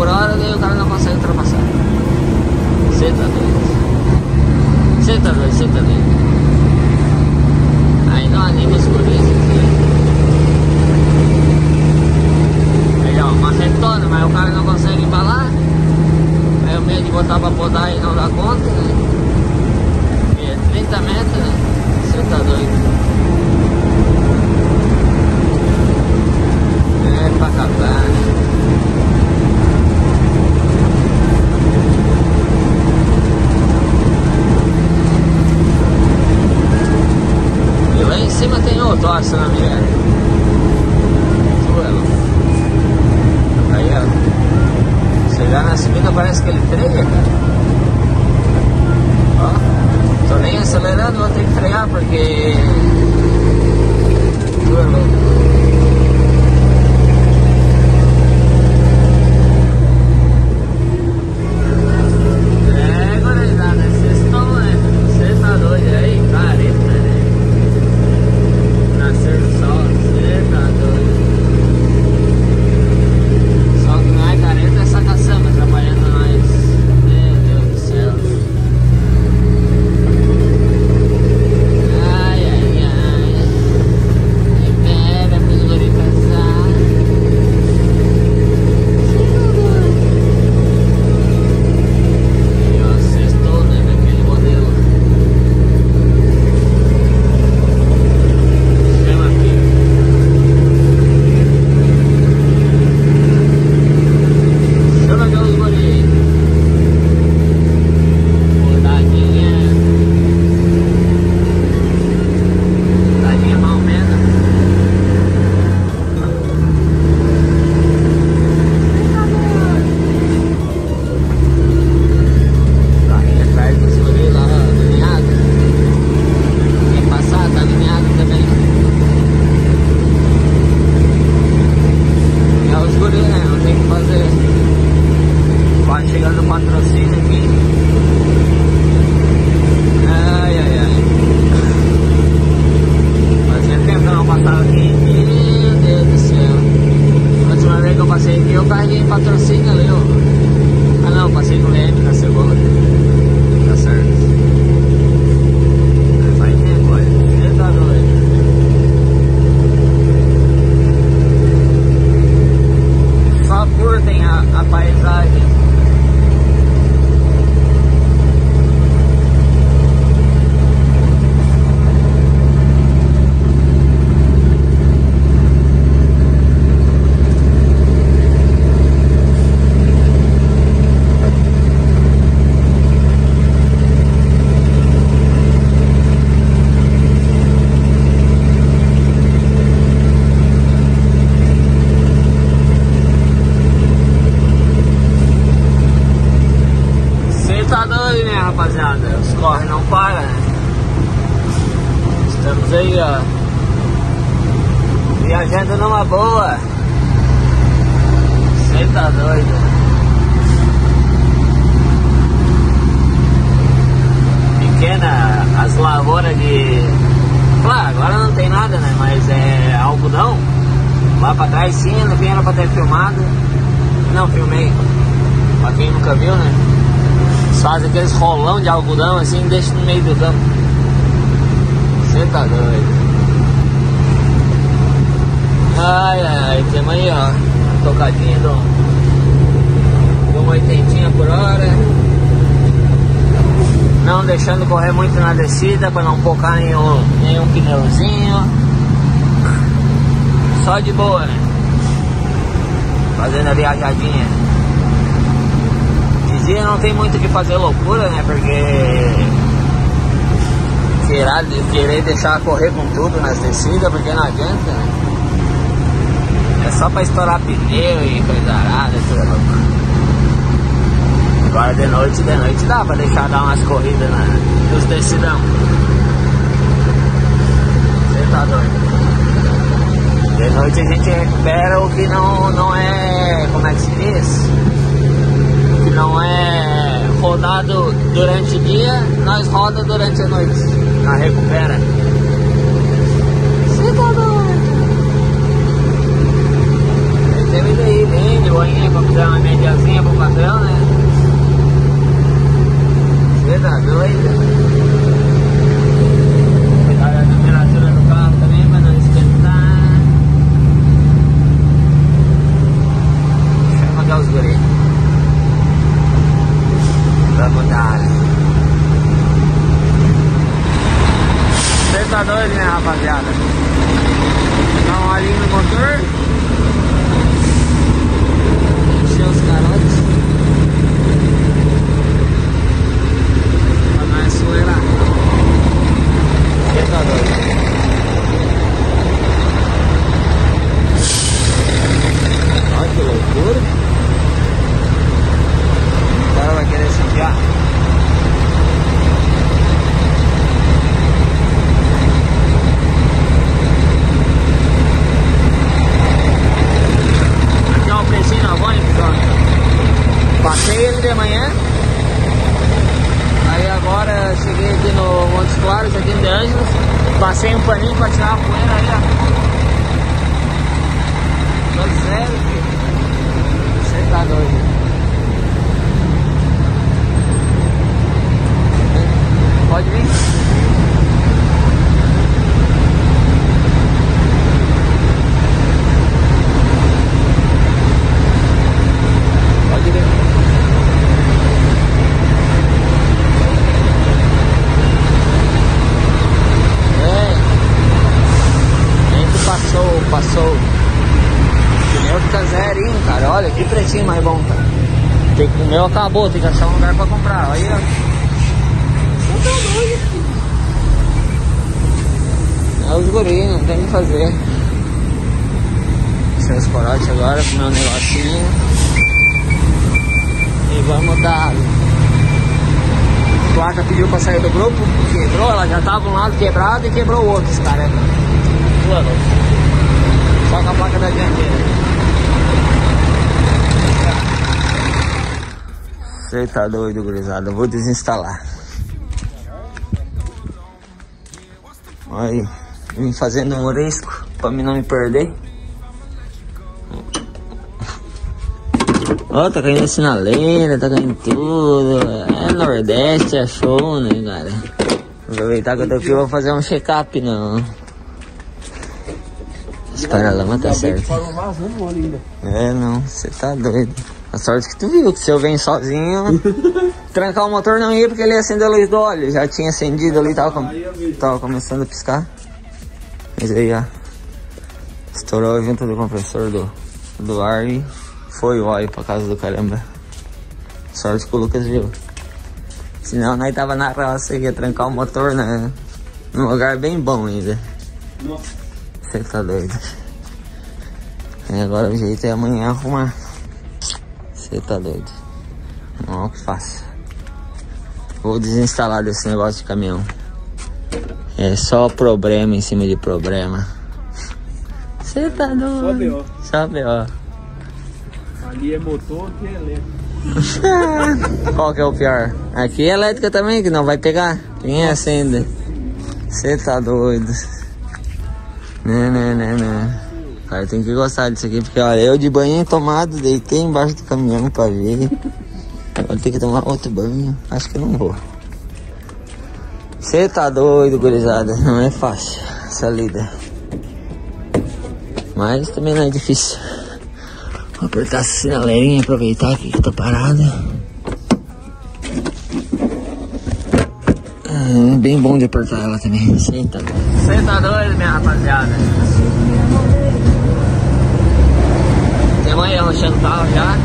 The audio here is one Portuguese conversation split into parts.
por hora, daí o cara não consegue ultrapassar. Senta doido. Senta doido, senta doido. Aí não anima os guris aqui. Aí ó, uma retona, mas o cara não consegue embalar. Aí o medo de botar pra podar e não dá conta, né? E é 30 metros, né? Senta tá doido. É pra acabar. né? Estamos aí, ó. Viajando numa boa. Você tá doido. Pequena as lavouras de. Claro, agora não tem nada, né? Mas é algodão. Lá pra trás sim, no vim era pra ter filmado. Não, filmei. Pra quem nunca viu, né? Eles fazem aqueles rolão de algodão assim e deixam no meio do campo. Tá doido. Ai, ai, temos aí, ó, tocadinha de uma oitentinha por hora. Não deixando correr muito na descida para não focar nenhum, nenhum pneuzinho. Só de boa, né? Fazendo a viajadinha. De dia não tem muito o que fazer loucura, né? Porque querer, deixar correr com tudo nas descidas, porque não adianta, né? É só pra estourar pneu e coisa arada, tudo é louco. Agora de noite, de noite dá pra deixar dar umas corridas na, nos decidão. Você tá doido? De noite a gente recupera o que não, não é. Como é que se diz? Que não é rodado durante o dia, nós roda durante a noite. Nós recupera. Você tá doido? Teve daí, bem de boinha pra fazer uma mediazinha pro patrão, né? Você tá doido? Cuidar da temperatura do carro também pra não esquentar. Chama cá os guri. Vamos dar. Você doido, né, rapaziada? Dá um olhinho no motor. Encher os carotes. Pra não acelerar. Você tá doido? Olha que loucura. O cara vai querer se enfiar. Aqui é um precinho na Vônica, ó. Passei ele de manhã. Aí agora cheguei aqui no Montes Claros, aqui em De Angeles. Passei um paninho pra tirar a poeira aí, ó. Tô zero, filho. Você tá doido. Pode vir. Pode vir. É. Nem que passou, passou. O meu fica zerinho, cara. Olha que pretinho mais bom, cara. Tem, que- o meu acabou, tem que achar um lugar pra comprar. Aí, ó. Tá. É os guri, não tem o que fazer. Seus corotes agora com meu negocinho. E vamos dar. Placa pediu pra sair do grupo, quebrou, ela já tava um lado quebrado e quebrou o outro, esse cara. Só com a placa da dianteira. Você tá doido, gurizada. Eu vou desinstalar. Aí, vim fazendo um risco pra mim não me perder. Ó, tá caindo sinaleira, tá caindo tudo. É Nordeste, é show, né, cara? Aproveitar que eu tô aqui, vou fazer um check-up, não. Esse paralama tá certo. É, não, você tá doido. A sorte que tu viu, que se eu venho sozinho, trancar o motor não ia porque ele ia acender a luz do óleo. Já tinha acendido ali, tava, com- tava começando a piscar. Mas aí, ó. Estourou junto do compressor do, do ar e foi o óleo pra casa do caramba. Sorte que o Lucas viu. Senão nós tava na roça e ia trancar o motor né, num lugar bem bom ainda. Nossa. Você tá doido. E agora o jeito é amanhã arrumar. Você tá doido. Não é o que faça. Vou desinstalar desse negócio de caminhão. É só problema em cima de problema. Você tá Só doido. B.O. Só B.O. Ali é motor, aqui é elétrico. Qual que é o pior? Aqui é elétrica também, que não vai pegar. Quem acende? Você tá doido. Né, né, né, né. Cara, tem que gostar disso aqui, porque olha, eu de banho tomado, deitei embaixo do caminhão pra ver. Agora tem que tomar outro banho. Acho que não vou. Você tá doido, gurizada. Não é fácil essa lida. Mas também não é difícil. Vou apertar essa sinaleirinha, aproveitar aqui que tô parado. É bem bom de apertar ela também. Você tá. Você tá doido, minha rapaziada. Tem manhã roxando o carro já.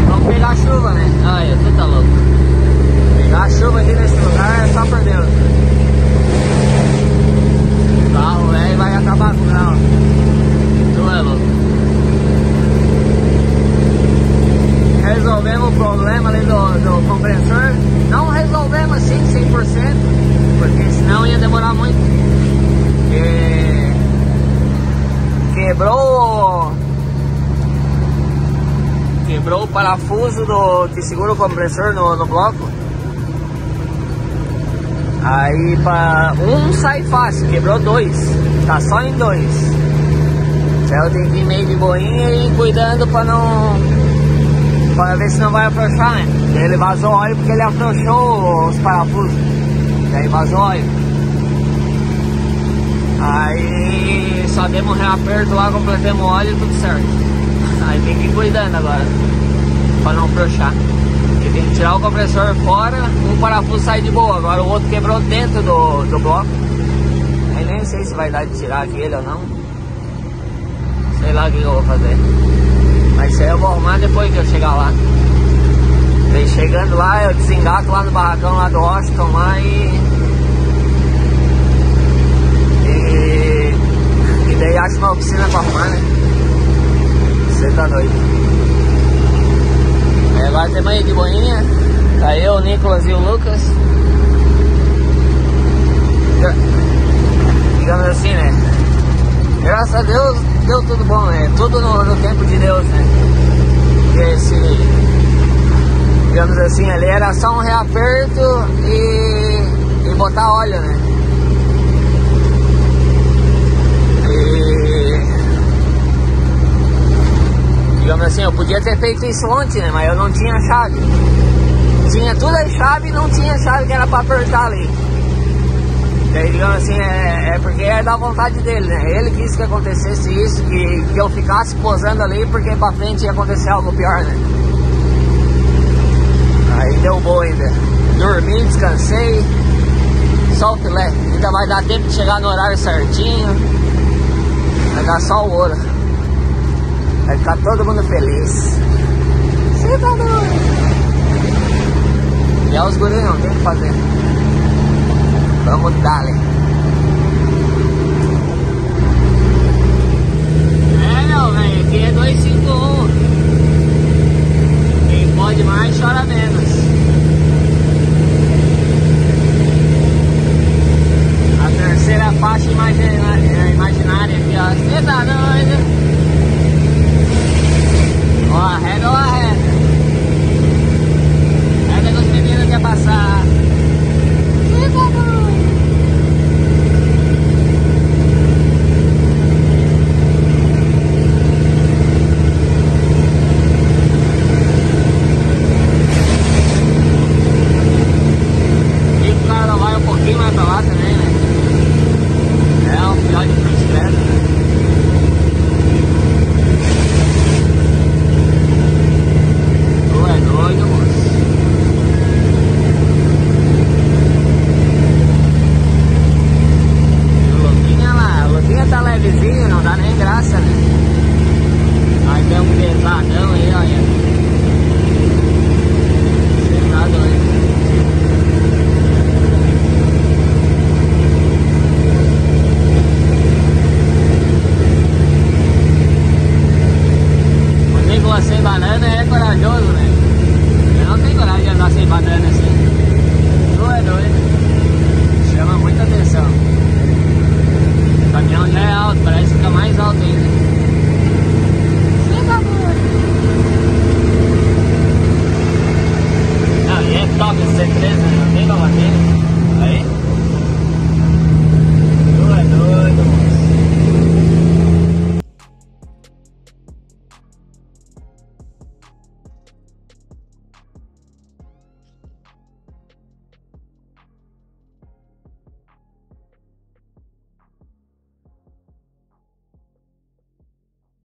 E vamos pegar a chuva, né? Ai, tu tá louco. Pegar a chuva aqui nesse lugar é só por Deus. O carro velho vai acabar com o grau. Tu é louco. Resolvemos o problema ali do, do compressor. Não resolvemos assim 100%, porque senão ia demorar muito. Parafuso do, que segura o compressor no, no bloco. Aí para um sai fácil, quebrou dois, tá só em dois. Então eu tenho que ir meio de boinha e ir cuidando para não. para ver se não vai afrouxar, né? Ele vazou óleo porque ele afrouxou os parafusos. Daí vazou óleo. Aí só demos um reaperto lá, completamos óleo e tudo certo. Aí tem que ir cuidando agora, para não afrouxar. Porque tem que tirar o compressor fora, um parafuso sai de boa, agora o outro quebrou dentro do, do bloco. Aí nem sei se vai dar de tirar aquele ou não. Sei lá o que eu vou fazer. Mas isso aí eu vou arrumar depois que eu chegar lá. Daí chegando lá, eu desengato lá no barracão lá do Washington lá. E, e daí acho uma oficina pra arrumar, né? Você tá doido. Manhã de boinha. Tá eu, o Nicolas e o Lucas. Digamos assim, né? Graças a Deus deu tudo bom, né? Tudo no, no tempo de Deus, né? Esse, digamos assim, ali era só um reaperto e, e botar óleo, né? Assim, eu podia ter feito isso ontem, né? Mas eu não tinha chave. Tinha tudo a chave e não tinha chave que era pra apertar ali. Daí, digamos assim, é, é, porque é da vontade dele, né? Ele quis que acontecesse isso, que, que eu ficasse posando ali, porque pra frente ia acontecer algo pior, né? Aí deu boa ainda. Dormi, descansei. Só o filé. Ainda vai dar tempo de chegar no horário certinho. Vai dar só o ouro. Vai ficar todo mundo feliz. Você tá doido? E é os guris não tem o que fazer. Vamos dar, né? É, meu, velho. Aqui é 251. Quem pode mais, chora menos.